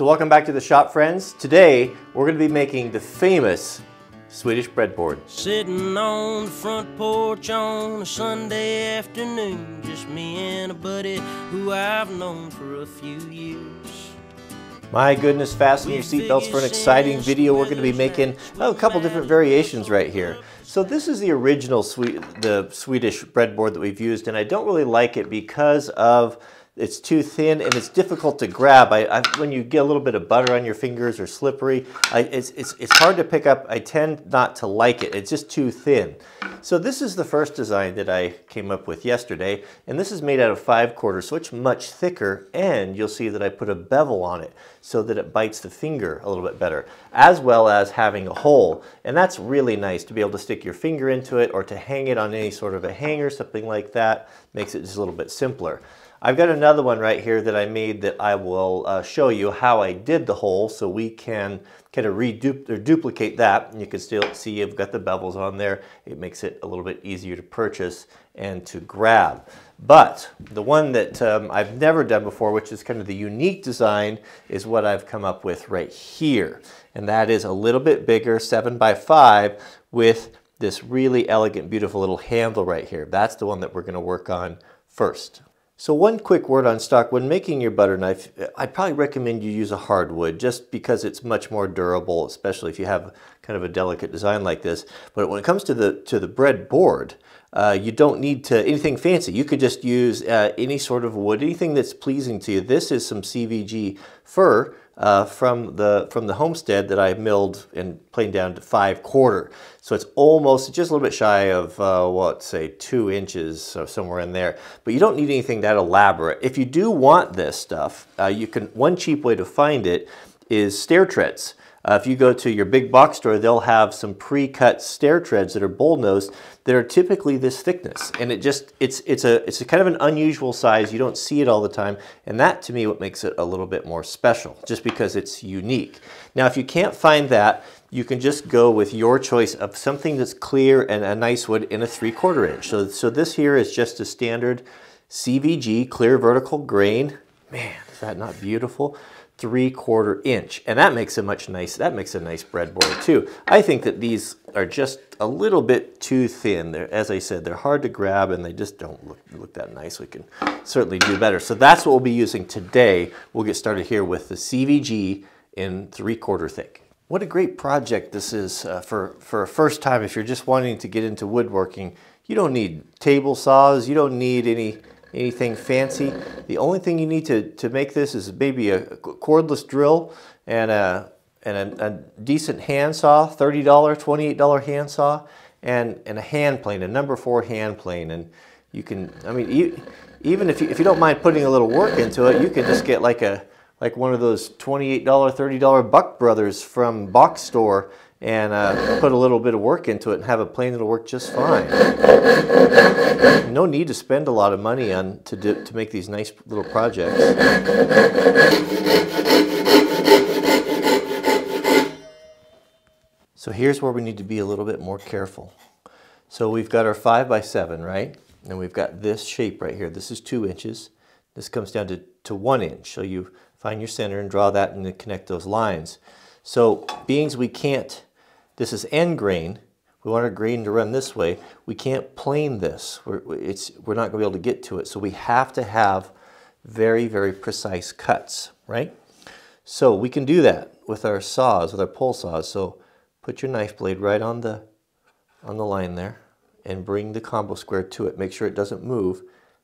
So welcome back to the shop, friends. Today, we're gonna be making the famous Swedish breadboard. Sitting on the front porch on a Sunday afternoon, just me and a buddy who I've known for a few years. My goodness, fasten your seatbelts for an exciting video. We're going to be making oh, a couple different variations right here. So this is the original sweet, the Swedish breadboard that we've used, and I don't really like it because of it's too thin and it's difficult to grab. I, I, when you get a little bit of butter on your fingers or slippery, I, it's, it's, it's hard to pick up. I tend not to like it. It's just too thin. So this is the first design that I came up with yesterday, and this is made out of five quarters, so it's much thicker, and you'll see that I put a bevel on it so that it bites the finger a little bit better, as well as having a hole. And that's really nice to be able to stick your finger into it or to hang it on any sort of a hanger, something like that, makes it just a little bit simpler. I've got another one right here that I made that I will uh, show you how I did the hole so we can kind of redup or duplicate that. And you can still see I've got the bevels on there. It makes it a little bit easier to purchase and to grab. But the one that um, I've never done before, which is kind of the unique design, is what I've come up with right here. And that is a little bit bigger, seven by five, with this really elegant, beautiful little handle right here. That's the one that we're gonna work on first. So one quick word on stock. When making your butter knife, uh, I'd probably recommend you use a hardwood just because it's much more durable, especially if you have kind of a delicate design like this. But when it comes to the, to the bread board, uh, you don't need to anything fancy. You could just use uh, any sort of wood, anything that's pleasing to you. This is some CVG fir uh, from the from the homestead that I milled and planed down to five quarter. So it's almost just a little bit shy of uh, what say two inches, so somewhere in there. But you don't need anything that elaborate. If you do want this stuff, uh, you can. One cheap way to find it is stair treads. Uh, if you go to your big box store, they'll have some pre-cut stair treads that are bull-nosed that are typically this thickness. And it just, it's, it's, a, it's a kind of an unusual size. You don't see it all the time. And that, to me, what makes it a little bit more special, just because it's unique. Now, if you can't find that, you can just go with your choice of something that's clear and a nice wood in a three-quarter inch. So, so this here is just a standard CVG clear vertical grain. Man, is that not beautiful? three quarter inch. And that makes a much nice, that makes a nice breadboard too. I think that these are just a little bit too thin. They're, as I said, they're hard to grab and they just don't look, look that nice. We can certainly do better. So that's what we'll be using today. We'll get started here with the CVG in three quarter thick. What a great project this is uh, for, for a first time if you're just wanting to get into woodworking. You don't need table saws, you don't need any anything fancy. The only thing you need to, to make this is maybe a cordless drill and a, and a, a decent handsaw, $30, $28 handsaw, and, and a hand plane, a number four hand plane. And you can, I mean, you, even if you, if you don't mind putting a little work into it, you can just get like a like one of those $28, $30 Buck Brothers from Box Store and uh, put a little bit of work into it and have a plane that'll work just fine. No need to spend a lot of money on to, do, to make these nice little projects. So here's where we need to be a little bit more careful. So we've got our five by seven, right? And we've got this shape right here. This is two inches. This comes down to, to one inch. So you find your center and draw that and connect those lines. So beings we can't this is end grain. We want our grain to run this way. We can't plane this. We're, it's, we're not going to be able to get to it. So we have to have very, very precise cuts, right? So we can do that with our saws, with our pull saws. So put your knife blade right on the, on the line there and bring the combo square to it. Make sure it doesn't move.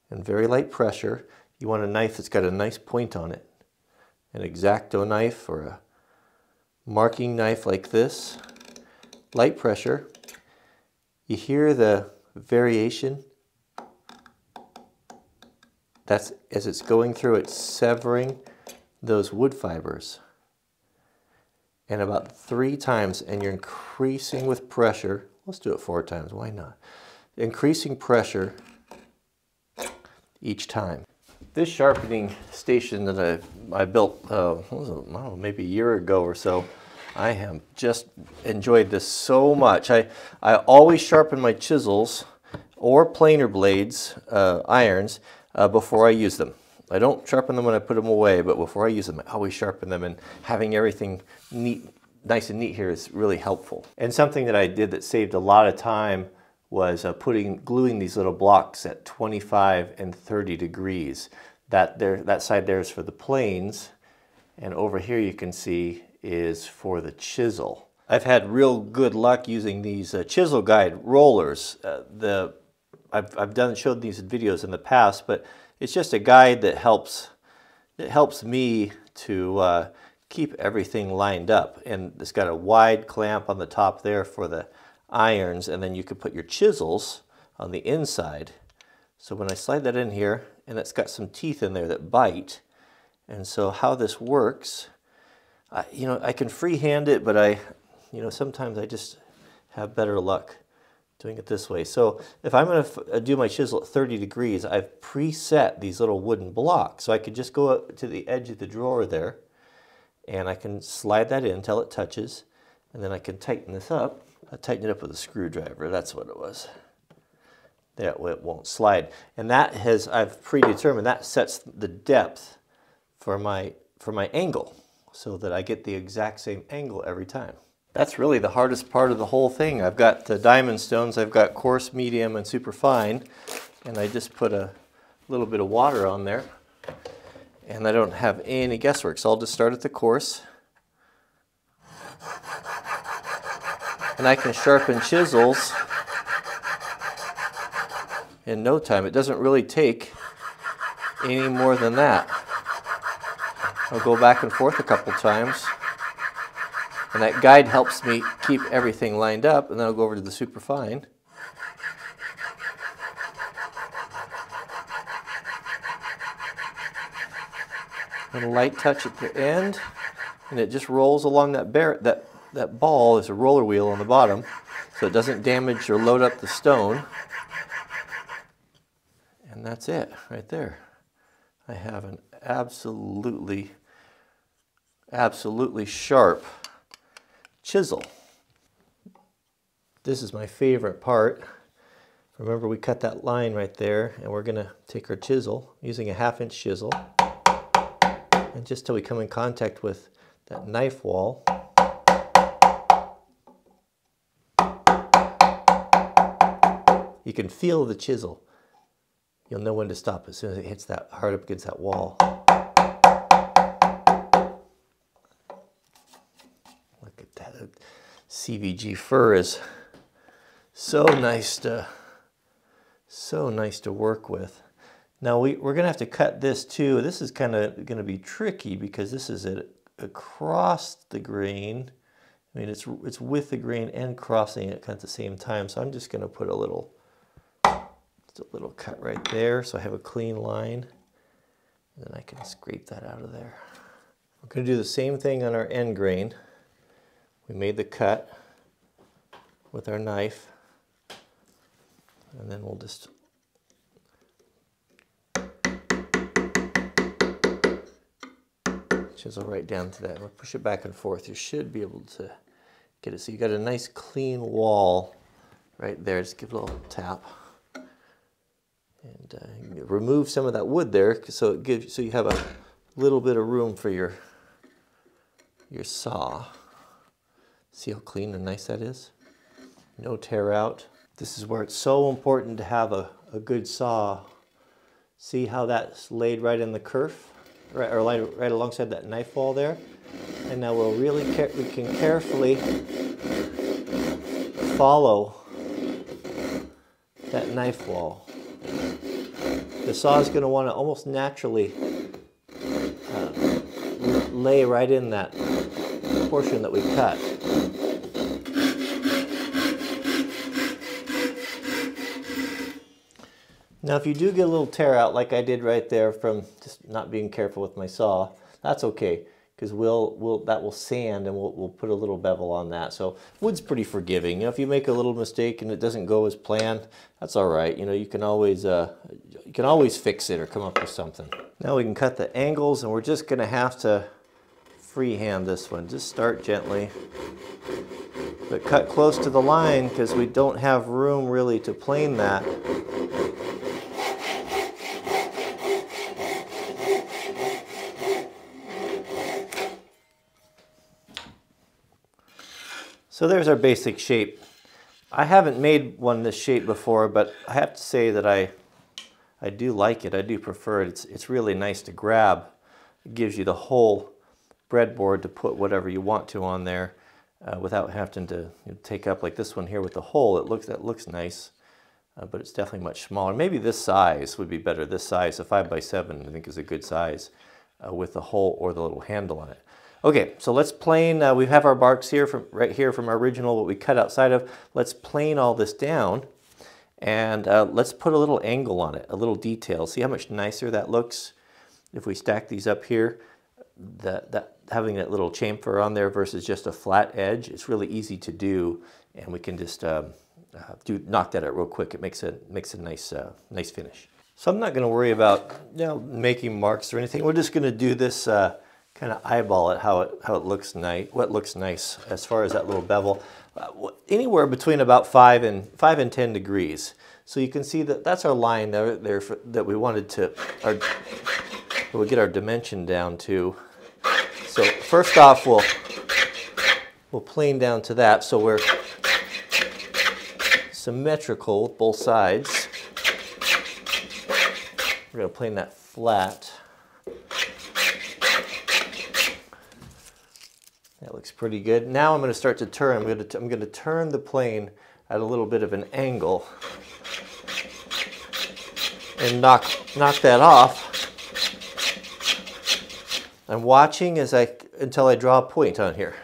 And very light pressure. You want a knife that's got a nice point on it. An X-Acto knife or a marking knife like this light pressure, you hear the variation. That's as it's going through, it's severing those wood fibers. And about three times, and you're increasing with pressure. Let's do it four times, why not? Increasing pressure each time. This sharpening station that I, I built, uh, know, maybe a year ago or so, I have just enjoyed this so much. I, I always sharpen my chisels or planer blades, uh, irons, uh, before I use them. I don't sharpen them when I put them away, but before I use them, I always sharpen them and having everything neat, nice and neat here is really helpful. And something that I did that saved a lot of time was uh, putting, gluing these little blocks at 25 and 30 degrees. That, there, that side there is for the planes, and over here you can see is for the chisel. I've had real good luck using these uh, chisel guide rollers. Uh, the I've, I've done showed these videos in the past, but it's just a guide that helps it helps me to uh, keep everything lined up. And it's got a wide clamp on the top there for the irons, and then you could put your chisels on the inside. So when I slide that in here, and it's got some teeth in there that bite, and so how this works, I, you know, I can freehand it, but I, you know, sometimes I just have better luck doing it this way. So if I'm going to uh, do my chisel at 30 degrees, I've preset these little wooden blocks. So I could just go up to the edge of the drawer there, and I can slide that in until it touches, and then I can tighten this up. I tighten it up with a screwdriver. That's what it was. That way it won't slide. And that has, I've predetermined, that sets the depth for my, for my angle so that I get the exact same angle every time. That's really the hardest part of the whole thing. I've got the diamond stones, I've got coarse, medium, and super fine, and I just put a little bit of water on there. And I don't have any guesswork, so I'll just start at the coarse. And I can sharpen chisels in no time. It doesn't really take any more than that. I'll go back and forth a couple times. And that guide helps me keep everything lined up, and then I'll go over to the superfine. And a light touch at the end, and it just rolls along that bar that that ball is a roller wheel on the bottom, so it doesn't damage or load up the stone. And that's it right there. I have an absolutely, absolutely sharp chisel. This is my favorite part. Remember we cut that line right there and we're gonna take our chisel using a half inch chisel and just till we come in contact with that knife wall you can feel the chisel. You'll know when to stop as soon as it hits that hard up against that wall. CVG fir is so nice to so nice to work with. Now we, we're gonna have to cut this too. This is kind of gonna be tricky because this is a, across the grain. I mean, it's, it's with the grain and crossing it at the same time. So I'm just gonna put a little, just a little cut right there so I have a clean line. And then I can scrape that out of there. We're gonna do the same thing on our end grain. We made the cut with our knife and then we'll just chisel right down to that. We'll push it back and forth. You should be able to get it. So you got a nice clean wall right there. Just give it a little tap and uh, remove some of that wood there so it gives so you have a little bit of room for your your saw. See how clean and nice that is? No tear out. This is where it's so important to have a, a good saw. See how that's laid right in the kerf, right, or right, right alongside that knife wall there? And now we'll really, we can carefully follow that knife wall. The saw is going to want to almost naturally uh, lay right in that portion that we cut. Now if you do get a little tear out like I did right there from just not being careful with my saw, that's okay because we'll, we'll, that will sand and we'll, we'll put a little bevel on that. So wood's pretty forgiving. You know, if you make a little mistake and it doesn't go as planned, that's all right. You know, you can always, uh, you can always fix it or come up with something. Now we can cut the angles and we're just gonna have to freehand this one. Just start gently, but cut close to the line because we don't have room really to plane that. So there's our basic shape. I haven't made one this shape before, but I have to say that I, I do like it. I do prefer it. It's, it's really nice to grab. It gives you the whole breadboard to put whatever you want to on there uh, without having to you know, take up like this one here with the hole. It looks, that looks nice, uh, but it's definitely much smaller. Maybe this size would be better. This size, a five by seven, I think is a good size uh, with the hole or the little handle on it. Okay, so let's plane, uh, we have our barks here from right here from our original, what we cut outside of. Let's plane all this down and uh, let's put a little angle on it, a little detail. See how much nicer that looks if we stack these up here? That, that having that little chamfer on there versus just a flat edge, it's really easy to do and we can just um, uh, do knock that out real quick. It makes a, makes a nice, uh, nice finish. So I'm not going to worry about you know, making marks or anything. We're just going to do this uh, kind of eyeball it how it how it looks nice what looks nice as far as that little bevel. Uh, anywhere between about five and five and ten degrees. So you can see that that's our line there, there for, that we wanted to our we'll get our dimension down to. So first off we'll we'll plane down to that. So we're symmetrical both sides. We're going to plane that flat That looks pretty good. Now I'm going to start to turn. I'm going to, I'm going to turn the plane at a little bit of an angle and knock, knock that off. I'm watching as I, until I draw a point on here.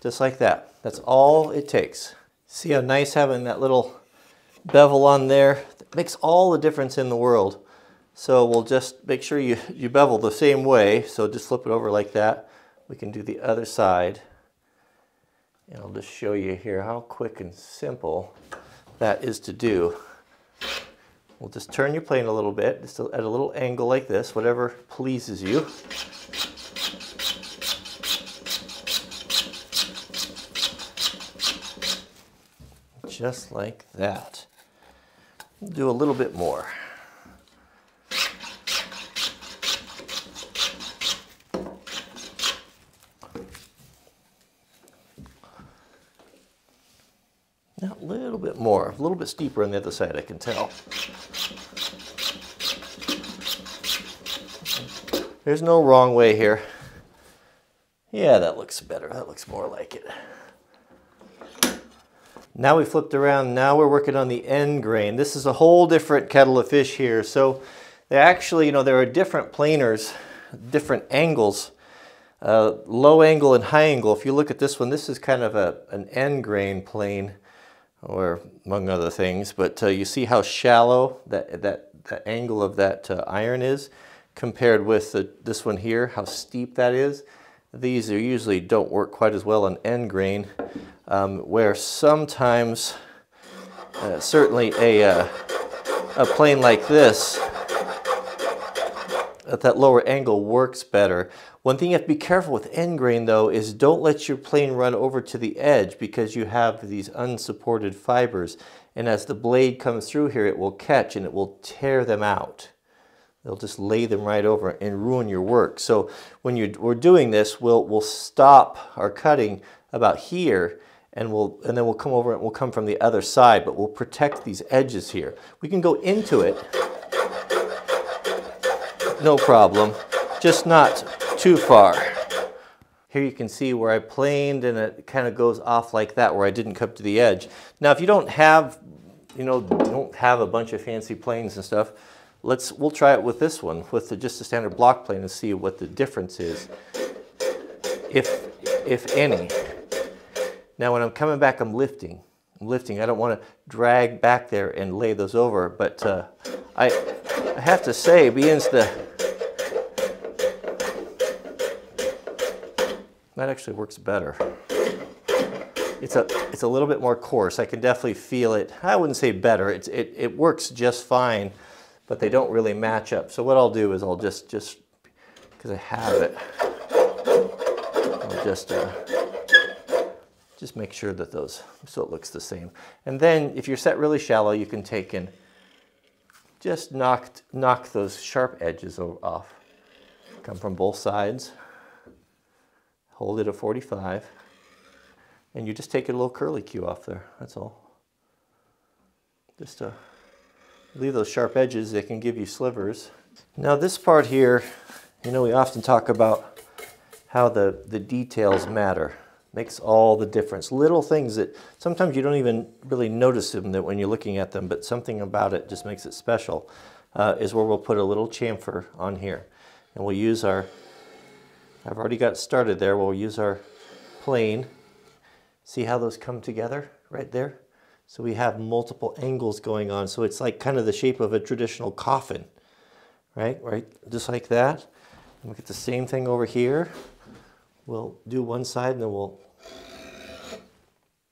Just like that. That's all it takes. See how nice having that little bevel on there? It makes all the difference in the world. So we'll just make sure you, you bevel the same way. So just flip it over like that. We can do the other side. And I'll just show you here how quick and simple that is to do. We'll just turn your plane a little bit, just at a little angle like this, whatever pleases you. Just like that. do a little bit more. Bit steeper on the other side, I can tell. There's no wrong way here. Yeah, that looks better. That looks more like it. Now we flipped around. Now we're working on the end grain. This is a whole different kettle of fish here. So they actually, you know, there are different planers, different angles, uh, low angle and high angle. If you look at this one, this is kind of a, an end grain plane or among other things, but uh, you see how shallow that, that, that angle of that uh, iron is compared with the, this one here, how steep that is. These are usually don't work quite as well on end grain, um, where sometimes, uh, certainly a, uh, a plane like this, at that lower angle works better. One thing you have to be careful with end grain though is don't let your plane run over to the edge because you have these unsupported fibers and as the blade comes through here it will catch and it will tear them out. They'll just lay them right over and ruin your work. So when you, we're doing this, we'll, we'll stop our cutting about here and we'll and then we'll come over and we'll come from the other side, but we'll protect these edges here. We can go into it, no problem, just not too far. Here you can see where I planed and it kind of goes off like that where I didn't come to the edge. Now if you don't have, you know, don't have a bunch of fancy planes and stuff, let's, we'll try it with this one, with the, just a standard block plane and see what the difference is, if, if any. Now when I'm coming back, I'm lifting. I'm lifting. I don't want to drag back there and lay those over, but uh, I, I have to say, being the That actually works better. It's a, it's a little bit more coarse. I can definitely feel it. I wouldn't say better. It's, it, it works just fine, but they don't really match up. So what I'll do is I'll just, just because I have it, I'll just, uh, just make sure that those, so it looks the same. And then if you're set really shallow, you can take and just knock, knock those sharp edges off. Come from both sides hold it at 45, and you just take a little curly cue off there, that's all. Just to leave those sharp edges, they can give you slivers. Now this part here, you know we often talk about how the, the details matter. Makes all the difference. Little things that sometimes you don't even really notice them that when you're looking at them, but something about it just makes it special, uh, is where we'll put a little chamfer on here. And we'll use our, I've already got started there, we'll use our plane. See how those come together right there? So we have multiple angles going on. So it's like kind of the shape of a traditional coffin, right? Right, just like that. And we get the same thing over here. We'll do one side and then we'll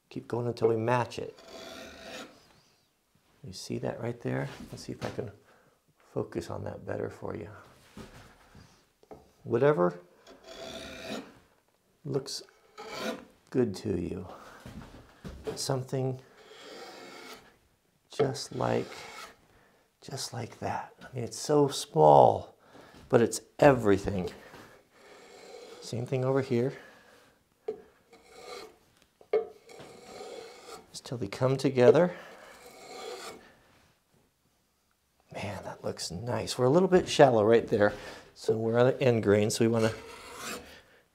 keep going until we match it. You see that right there? Let's see if I can focus on that better for you. Whatever looks good to you. Something just like just like that. I mean it's so small, but it's everything. Same thing over here. Just till they come together. Man, that looks nice. We're a little bit shallow right there. So we're on the end grain, so we want to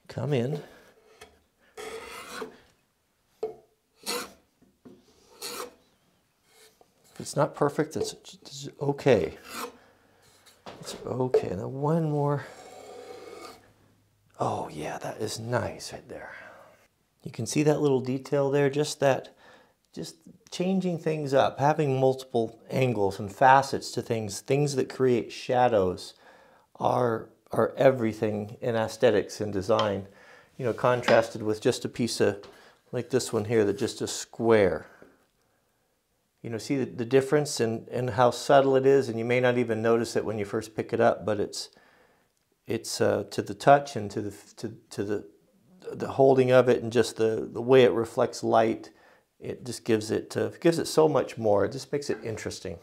come in. It's not perfect, it's, it's okay. It's okay. Now one more. Oh yeah, that is nice right there. You can see that little detail there, just that, just changing things up, having multiple angles and facets to things, things that create shadows are, are everything in aesthetics and design. You know, contrasted with just a piece of, like this one here, that just a square. You know, see the, the difference and, and how subtle it is, and you may not even notice it when you first pick it up, but it's, it's uh, to the touch and to the to, to the the holding of it and just the, the way it reflects light it just gives it uh, gives it so much more. It just makes it interesting.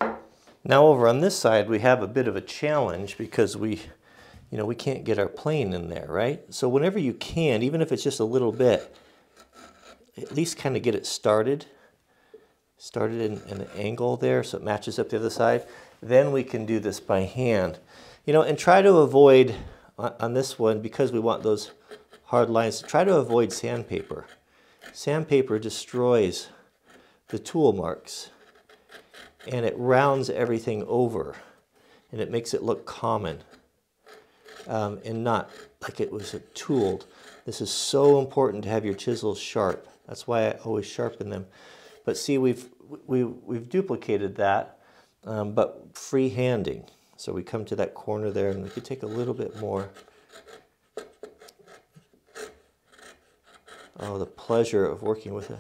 Now over on this side we have a bit of a challenge because we you know we can't get our plane in there right? So whenever you can even if it's just a little bit at least kind of get it started started in, in an angle there so it matches up the other side then we can do this by hand you know, and try to avoid, on this one, because we want those hard lines, try to avoid sandpaper. Sandpaper destroys the tool marks and it rounds everything over and it makes it look common um, and not like it was tooled. This is so important to have your chisels sharp. That's why I always sharpen them. But see, we've, we, we've duplicated that, um, but free-handing. So we come to that corner there and we could take a little bit more. Oh, the pleasure of working with a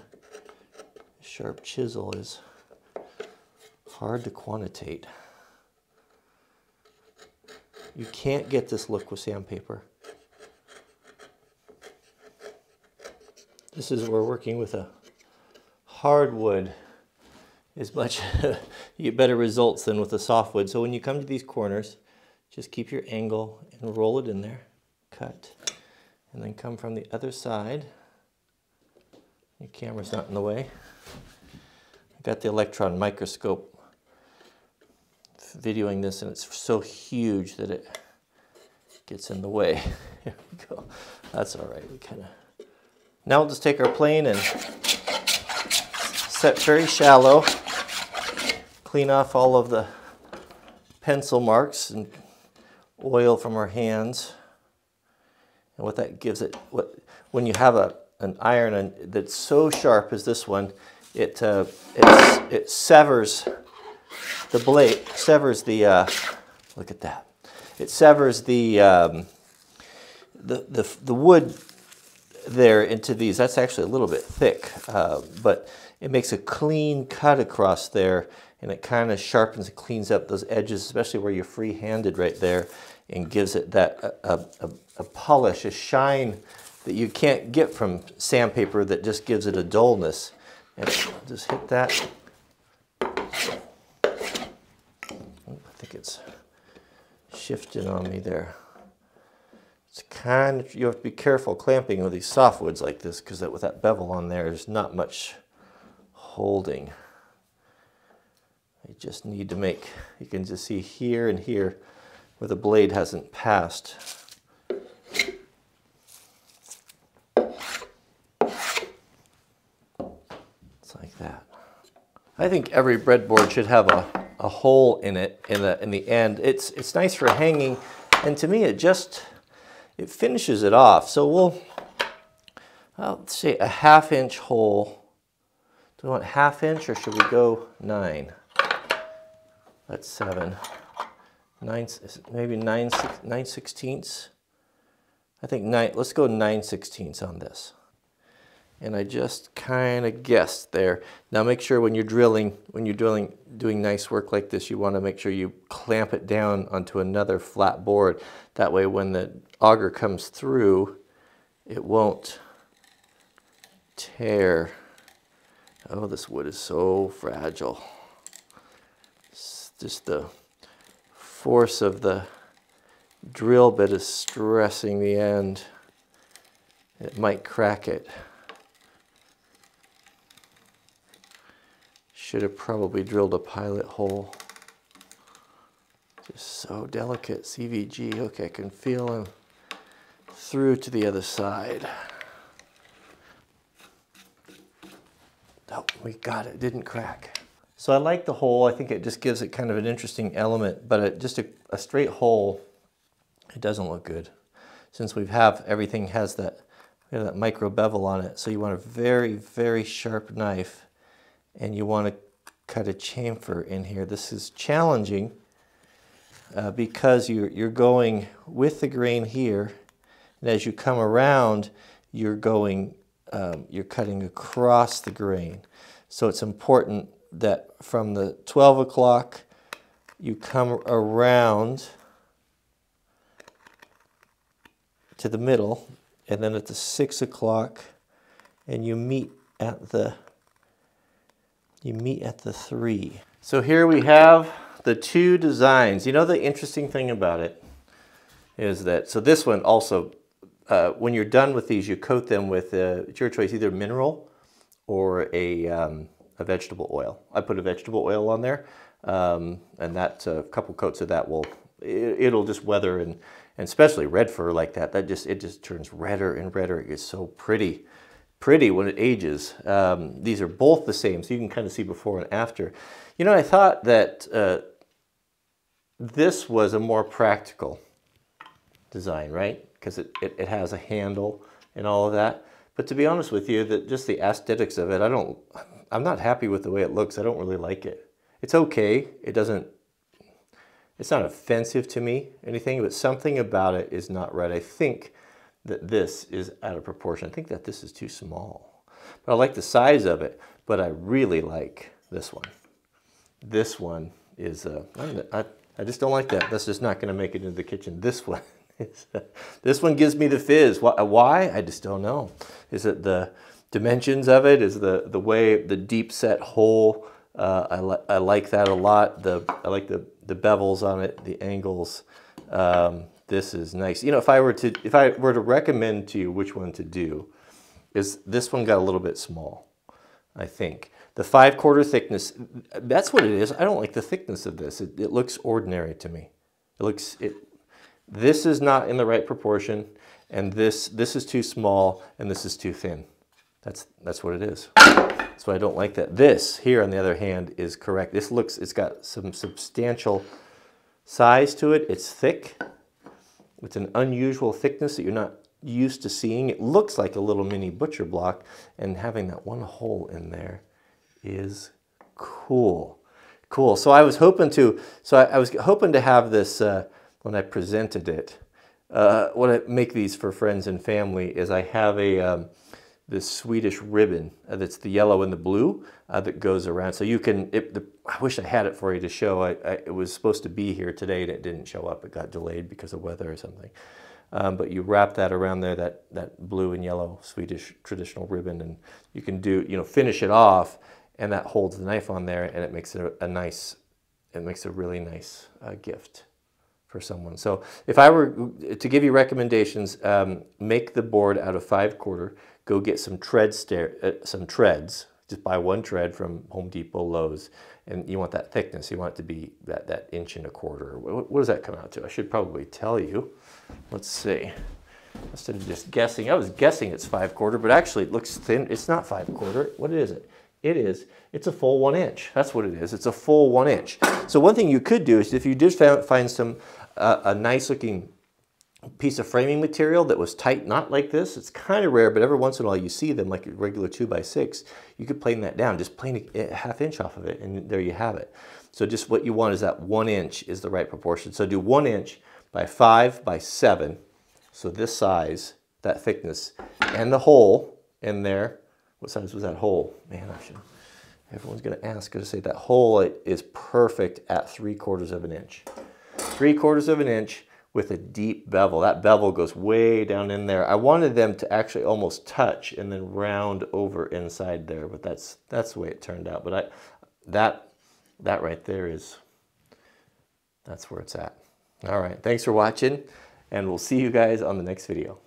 sharp chisel is hard to quantitate. You can't get this look with sandpaper. This is we're working with a hardwood is much, you get better results than with the softwood. So when you come to these corners, just keep your angle and roll it in there, cut, and then come from the other side. Your camera's not in the way. I got the electron microscope videoing this and it's so huge that it gets in the way. Here we go. That's all right, we kind of. Now we'll just take our plane and set very shallow clean off all of the pencil marks and oil from our hands. And what that gives it, what when you have a, an iron that's so sharp as this one, it, uh, it, it severs the blade, severs the, uh, look at that. It severs the, um, the, the, the wood there into these. That's actually a little bit thick, uh, but it makes a clean cut across there and it kind of sharpens and cleans up those edges, especially where you're free-handed right there, and gives it that a, a, a, polish, a shine that you can't get from sandpaper that just gives it a dullness. And just hit that. I think it's shifted on me there. It's kind of, you have to be careful clamping with these softwoods like this because with that bevel on there, there's not much holding. You just need to make, you can just see here and here where the blade hasn't passed. It's like that. I think every breadboard should have a, a hole in it in the, in the end. It's, it's nice for hanging, and to me it just, it finishes it off. So we'll, let's say a half inch hole. Do we want half inch or should we go nine? That's seven. Nine, maybe nine, nine sixteenths. I think nine, let's go nine sixteenths on this. And I just kind of guessed there. Now make sure when you're drilling, when you're drilling, doing nice work like this, you want to make sure you clamp it down onto another flat board. That way when the auger comes through, it won't tear. Oh, this wood is so fragile. It's just the force of the drill bit is stressing the end. It might crack it. Should have probably drilled a pilot hole. Just so delicate, CVG. Okay, I can feel him through to the other side. Oh, we got it, didn't crack. So I like the hole. I think it just gives it kind of an interesting element, but it, just a, a straight hole, it doesn't look good. Since we have, everything has that, that micro bevel on it. So you want a very, very sharp knife and you want to cut a chamfer in here. This is challenging uh, because you're, you're going with the grain here and as you come around, you're going, um, you're cutting across the grain. So it's important that from the 12 o'clock, you come around to the middle, and then at the 6 o'clock, and you meet at the you meet at the 3. So here we have the two designs. You know the interesting thing about it is that, so this one also uh, when you're done with these, you coat them with, uh, it's your choice, either mineral or a, um, a vegetable oil. I put a vegetable oil on there, um, and that a uh, couple coats of that will, it, will just weather, and, and especially red fir like that, that just, it just turns redder and redder. It gets so pretty, pretty when it ages. Um, these are both the same, so you can kind of see before and after. You know, I thought that uh, this was a more practical design, right? because it, it, it, has a handle and all of that. But to be honest with you, that just the aesthetics of it, I don't, I'm not happy with the way it looks. I don't really like it. It's okay. It doesn't, it's not offensive to me, anything, but something about it is not right. I think that this is out of proportion. I think that this is too small. But I like the size of it, but I really like this one. This one is, uh, I, I just don't like that. That's just not going to make it into the kitchen. This one this one gives me the fizz. Why? I just don't know. Is it the dimensions of it? Is the the way the deep set hole? Uh, I, li I like that a lot. The I like the the bevels on it, the angles. Um, this is nice. You know, if I were to if I were to recommend to you which one to do, is this one got a little bit small. I think the five quarter thickness. That's what it is. I don't like the thickness of this. It, it looks ordinary to me. It looks it this is not in the right proportion, and this, this is too small, and this is too thin. That's, that's what it is. That's why I don't like that. This here, on the other hand, is correct. This looks, it's got some substantial size to it. It's thick. It's an unusual thickness that you're not used to seeing. It looks like a little mini butcher block, and having that one hole in there is cool. Cool. So I was hoping to, so I, I was hoping to have this uh, when I presented it. Uh, when I make these for friends and family is I have a um, this Swedish ribbon uh, that's the yellow and the blue uh, that goes around. So you can, it, the, I wish I had it for you to show. I, I, it was supposed to be here today and it didn't show up. It got delayed because of weather or something. Um, but you wrap that around there, that, that blue and yellow Swedish traditional ribbon, and you can do, you know, finish it off, and that holds the knife on there, and it makes it a, a nice, it makes a really nice uh, gift. For someone. So if I were to give you recommendations, um, make the board out of five quarter. Go get some tread stair, uh, some treads. Just buy one tread from Home Depot, Lowe's, and you want that thickness. You want it to be that that inch and a quarter. What, what does that come out to? I should probably tell you. Let's see. Instead of just guessing, I was guessing it's five quarter, but actually it looks thin. It's not five quarter. What is it? It is, it's a full one inch. That's what it is. It's a full one inch. So one thing you could do is if you did find some a nice looking piece of framing material that was tight, not like this. It's kind of rare, but every once in a while you see them like a regular 2 by 6 You could plane that down, just plane a half inch off of it, and there you have it. So just what you want is that 1 inch is the right proportion. So do 1 inch by 5 by 7. So this size, that thickness, and the hole in there. What size was that hole? Man, I should. Everyone's going to ask, to say that hole is perfect at 3 quarters of an inch three quarters of an inch with a deep bevel. That bevel goes way down in there. I wanted them to actually almost touch and then round over inside there, but that's that's the way it turned out. But I that that right there is that's where it's at. All right, thanks for watching, and we'll see you guys on the next video.